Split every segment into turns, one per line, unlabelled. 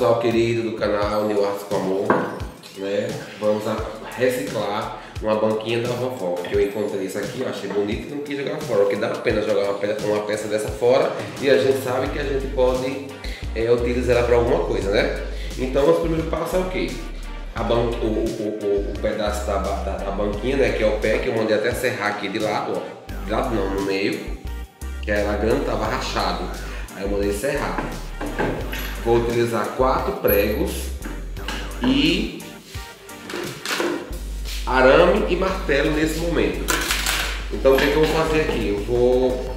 Pessoal querido do canal New Arts com Amor, né? Vamos reciclar uma banquinha da vovó, que eu encontrei isso aqui, achei bonito e não quis jogar fora, porque dá a pena jogar uma peça, uma peça dessa fora e a gente sabe que a gente pode é, utilizar ela para alguma coisa, né? Então o primeiro passo é o que? A ban o, o, o, o, pedaço da, da, da, banquinha, né, que é o pé, que eu mandei até serrar aqui de lado, ó, de lado não, no meio, que era grande, tava rachado, aí eu mandei serrar. Vou utilizar quatro pregos e arame e martelo nesse momento. Então o que, é que eu vou fazer aqui? Eu vou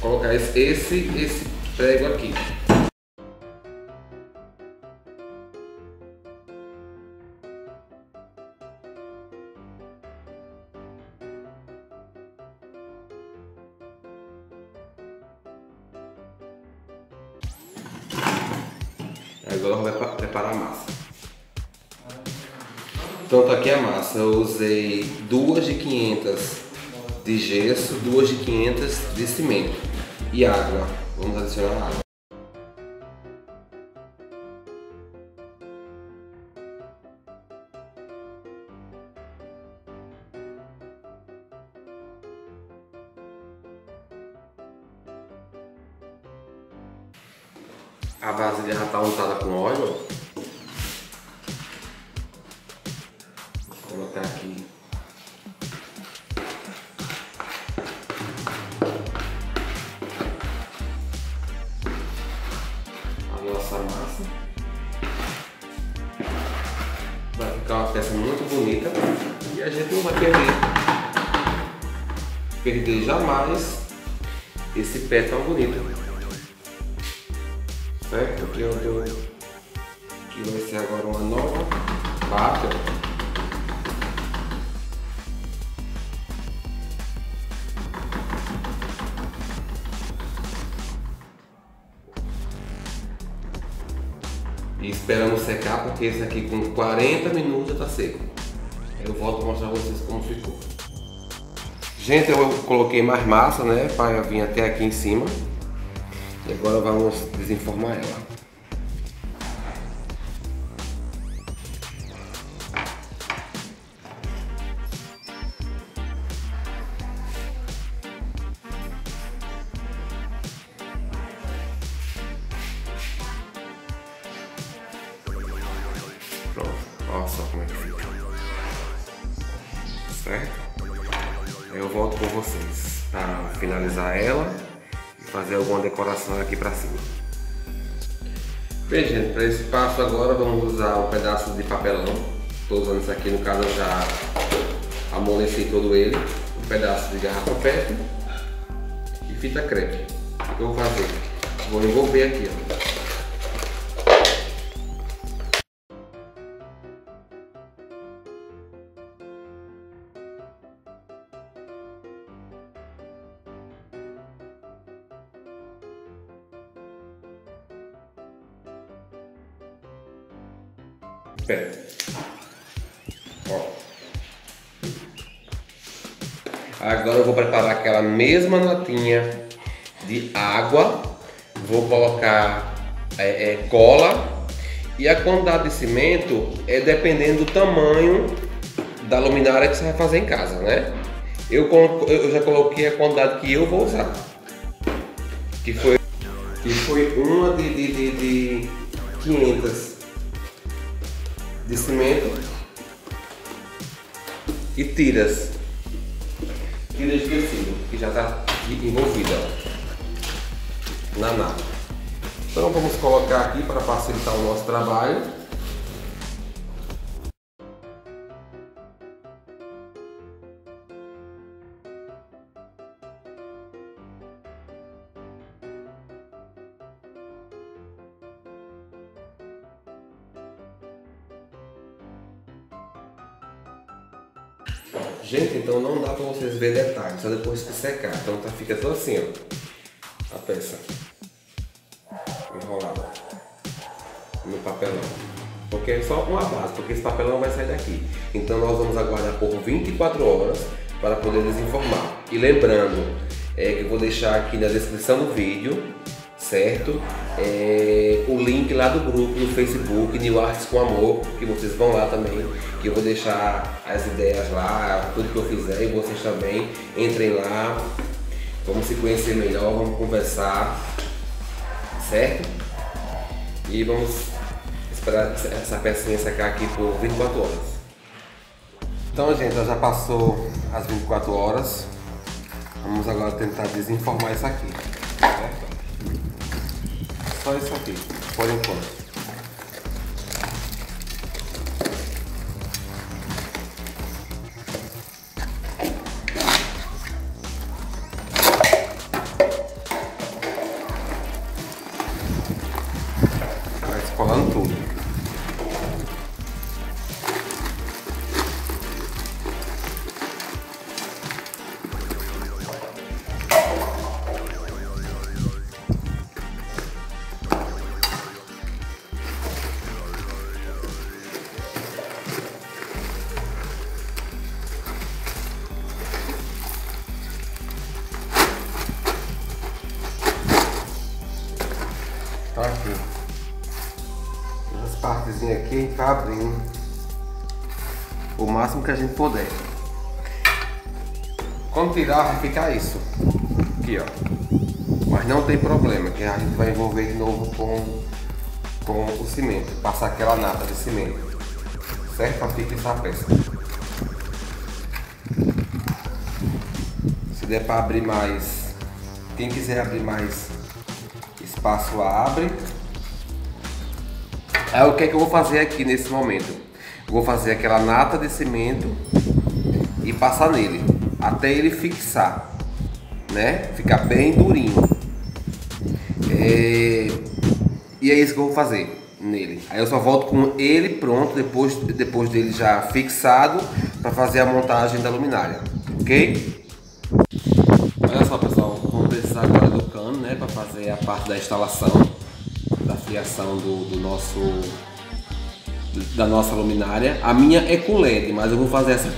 colocar esse, esse, prego aqui. Agora vou preparar a massa. Então aqui a massa. Eu usei duas de 500 de gesso, duas de 500 de cimento e água. Vamos adicionar água. A vasilha já está untada com óleo. Vou colocar aqui. A nossa massa. Vai ficar uma peça muito bonita e a gente não vai perder, perder jamais esse pé tão bonito Aqui eu dou que vai ser agora uma nova bata. E esperamos secar porque esse aqui com 40 minutos já está seco. Eu volto a mostrar vocês como ficou. Gente, eu coloquei mais massa, né, para vir até aqui em cima. E agora vamos desenformar ela. Decoração aqui para cima. Bem gente, para esse passo agora vamos usar um pedaço de papelão. Estou usando isso aqui, no caso eu já amoleci todo ele. Um pedaço de garrafa PET e fita crepe. O que eu vou fazer? Vou envolver aqui, ó. Ó. Agora eu vou preparar aquela mesma notinha de água. Vou colocar é, é, cola e a quantidade de cimento é dependendo do tamanho da luminária que você vai fazer em casa, né? Eu, eu já coloquei a quantidade que eu vou usar, que foi, que foi uma de, de, de, de 500 de cimento e tiras. Tiras de tecido, que já está envolvida na nata. Então vamos colocar aqui para facilitar o nosso trabalho. Gente, então não dá pra vocês ver detalhes, só depois que secar. Então tá, fica tudo assim, ó. A peça. Enrolada. No papelão. Porque é só uma base, porque esse papelão vai sair daqui. Então nós vamos aguardar por 24 horas para poder desenformar. E lembrando, é que eu vou deixar aqui na descrição do vídeo certo? É, o link lá do grupo no Facebook, New Arts com Amor, que vocês vão lá também, que eu vou deixar as ideias lá, tudo que eu fizer e vocês também entrem lá, vamos se conhecer melhor, vamos conversar, certo? E vamos esperar essa pecinha secar aqui por 24 horas. Então gente, já passou as 24 horas, vamos agora tentar desenformar isso aqui? Só isso aqui, por enquanto. Tá aqui. As partezinhas aqui a gente abrindo o máximo que a gente puder. Quando tirar vai ficar isso. Aqui ó. Mas não tem problema, que a gente vai envolver de novo com, com o cimento. Passar aquela nata de cimento. Certo? Para fixar a peça. Se der para abrir mais, quem quiser abrir mais espaço abre. Aí o que é que eu vou fazer aqui nesse momento? vou fazer aquela nata de cimento e passar nele até ele fixar, né? Ficar bem durinho. É... E é isso que eu vou fazer nele. Aí eu só volto com ele pronto depois, depois dele já fixado para fazer a montagem da luminária, ok? Olha só pessoal, vamos precisar agora do cano, né, para fazer a parte da instalação, da fiação do, do nosso da nossa luminária. A minha é com LED, mas eu vou fazer essa,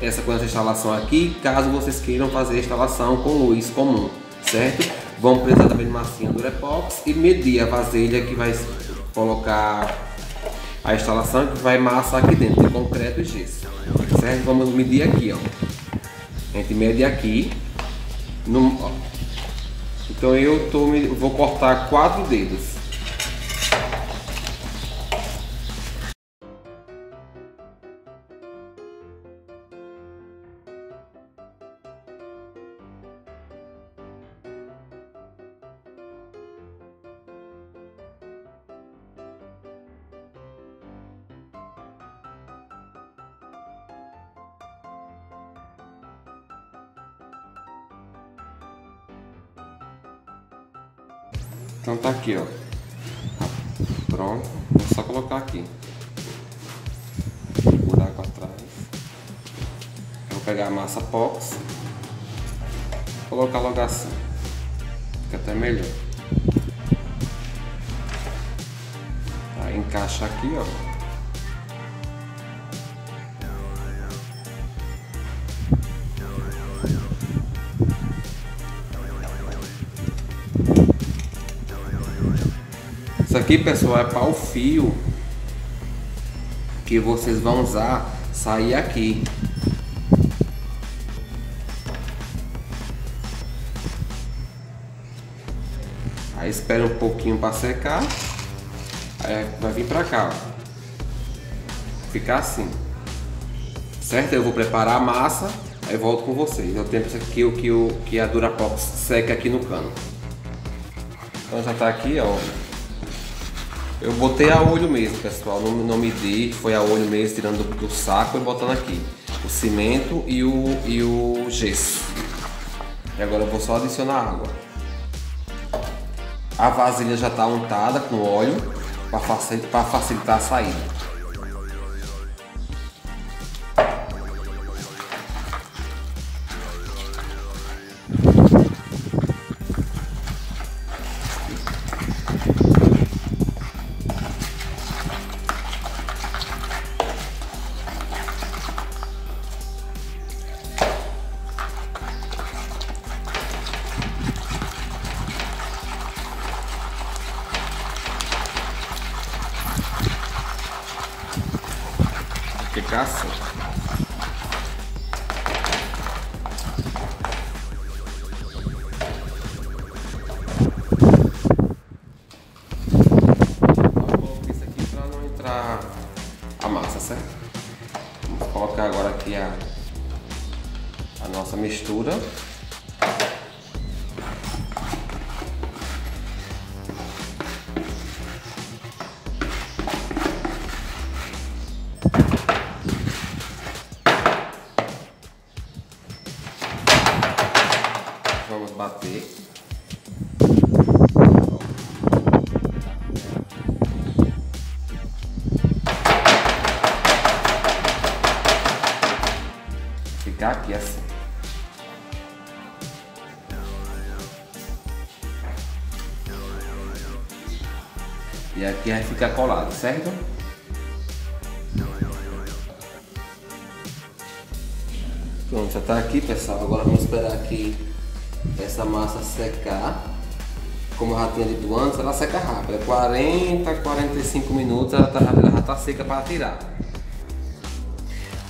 essa com essa instalação aqui, caso vocês queiram fazer a instalação com luz comum, certo? Vamos precisar também de massinha Durepox e medir a vasilha que vai colocar a instalação que vai massa aqui dentro, de concreto e gesso, certo? Vamos medir aqui, ó. A gente mede aqui, no, então eu tô, vou cortar quatro dedos. Então tá aqui, ó. Pronto. Vou só colocar aqui. Buraco atrás. vou pegar a massa pox. Colocar logo assim. Fica até melhor. Aí encaixa aqui, ó. Isso aqui, pessoal, é o fio que vocês vão usar sair aqui. Aí espera um pouquinho para secar. Aí vai vir para cá, ó. Ficar assim. Certo? Eu vou preparar a massa, aí volto com vocês. Eu tenho aqui o que, que a Durapox seca aqui no cano. Então já tá aqui, ó. Eu botei a olho mesmo, pessoal, não, não medi, foi a olho mesmo, tirando do, do saco e botando aqui o cimento e o, e o gesso. E agora eu vou só adicionar água. A vasilha já está untada com óleo para facilitar, a saída. Ficar ficar colado, certo? Pronto, já tá aqui pessoal. Agora vamos esperar aqui essa massa secar. Como eu já tinha dito antes, ela seca rápido. É 40, 45 minutos ela, tá, ela já tá seca para tirar.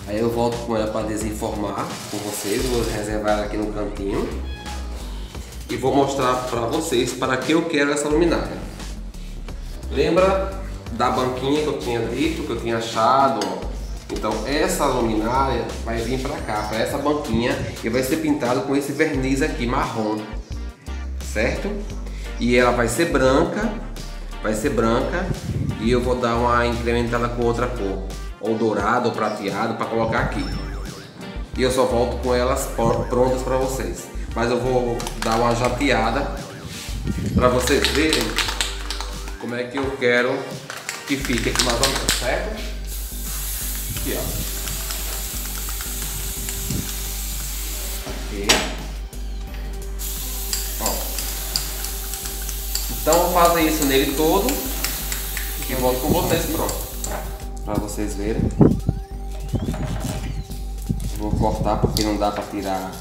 Aí eu volto com ela para desenformar com vocês. Vou reservar ela aqui no cantinho. E vou mostrar para vocês para que eu quero essa luminária. Lembra da banquinha que eu tinha dito, que eu tinha achado? Ó? Então essa luminária vai vir para cá, para essa banquinha e vai ser pintado com esse verniz aqui marrom, certo? E ela vai ser branca, vai ser branca e eu vou dar uma incrementada com outra cor, ou dourado ou prateado para colocar aqui. E eu só volto com elas prontas para vocês. Mas eu vou dar uma jateada para vocês verem como é que eu quero que fique aqui ou menos, certo? Aqui, ó. Aqui. Ó. Então vou fazer isso nele todo e volto com vocês pronto. Pra vocês verem. Vou cortar porque não dá pra tirar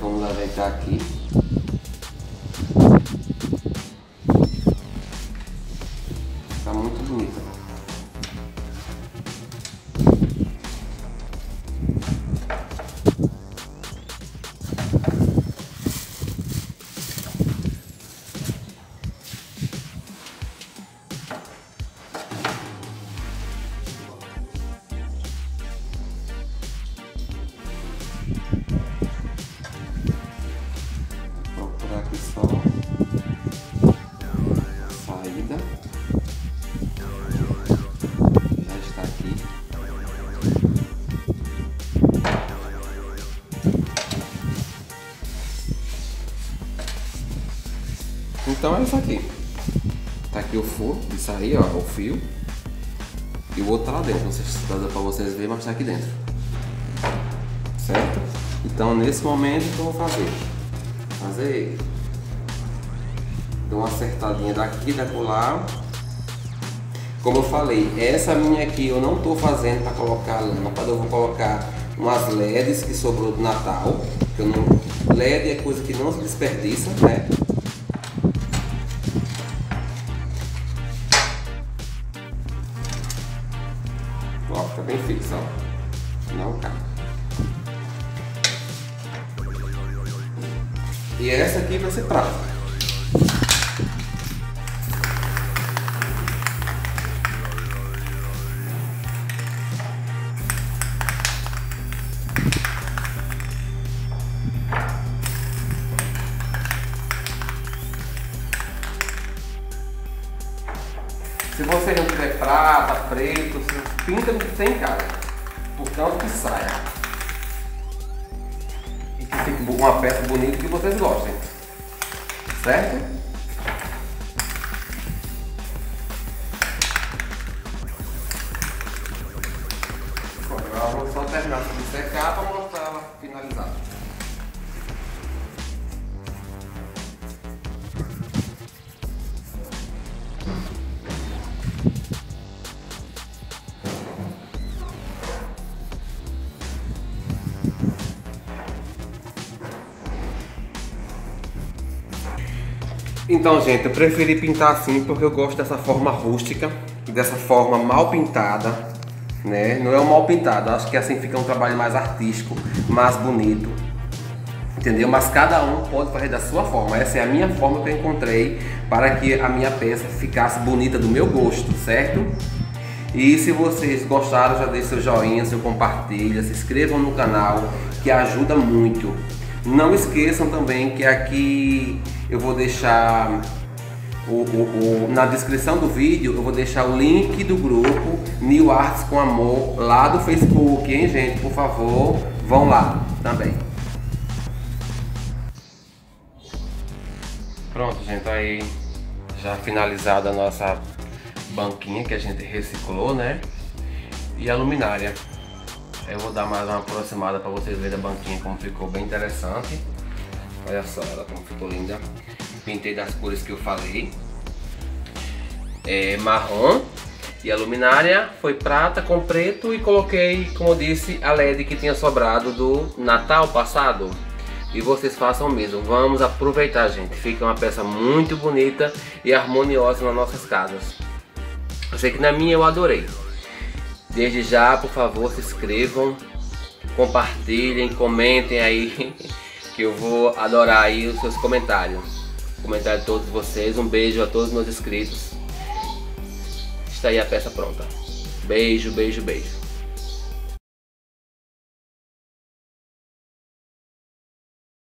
vamos lá deitar aqui. Sair, ó, o fio. E o outro tá lá dentro. Não sei se dá pra vocês verem, mas tá aqui dentro. Certo? Então nesse momento que eu vou fazer? Fazer Dou uma acertadinha daqui, da colar. Como eu falei, essa minha aqui eu não estou fazendo para colocar lâmpada, eu vou colocar umas LEDs que sobrou do Natal. Que eu não... LED é coisa que não se desperdiça, né? Tem em casa. Portanto que saia. E que fique uma peça bonita que vocês gostem. Certo? Agora vou só terminar de secar para mostrar ela finalizada. Então, gente, eu preferi pintar assim porque eu gosto dessa forma rústica, dessa forma mal pintada, né? Não é um mal pintado, acho que assim fica um trabalho mais artístico, mais bonito, entendeu? Mas cada um pode fazer da sua forma. Essa é a minha forma que eu encontrei para que a minha peça ficasse bonita do meu gosto, certo? E se vocês gostaram, já deixe seu joinha, seu compartilha, se inscrevam no canal, que ajuda muito. Não esqueçam também que aqui eu vou deixar o, o, o, na descrição do vídeo eu vou deixar o link do grupo New Arts com Amor lá do Facebook, hein gente? Por favor, vão lá também. Pronto, gente, aí já finalizada a nossa banquinha que a gente reciclou, né? E a luminária. Eu vou dar mais uma aproximada para vocês verem a banquinha como ficou bem interessante. Olha só ela como ficou linda. Pintei das cores que eu falei. É marrom. E a luminária foi prata com preto e coloquei, como eu disse, a LED que tinha sobrado do Natal passado. E vocês façam o mesmo. Vamos aproveitar, gente. Fica uma peça muito bonita e harmoniosa nas nossas casas. Eu sei que na minha eu adorei. Desde já, por favor, se inscrevam, compartilhem, comentem aí, que eu vou adorar aí os seus comentários. Comentário de todos vocês, um beijo a todos os meus inscritos. Está aí a peça pronta. Beijo, beijo, beijo.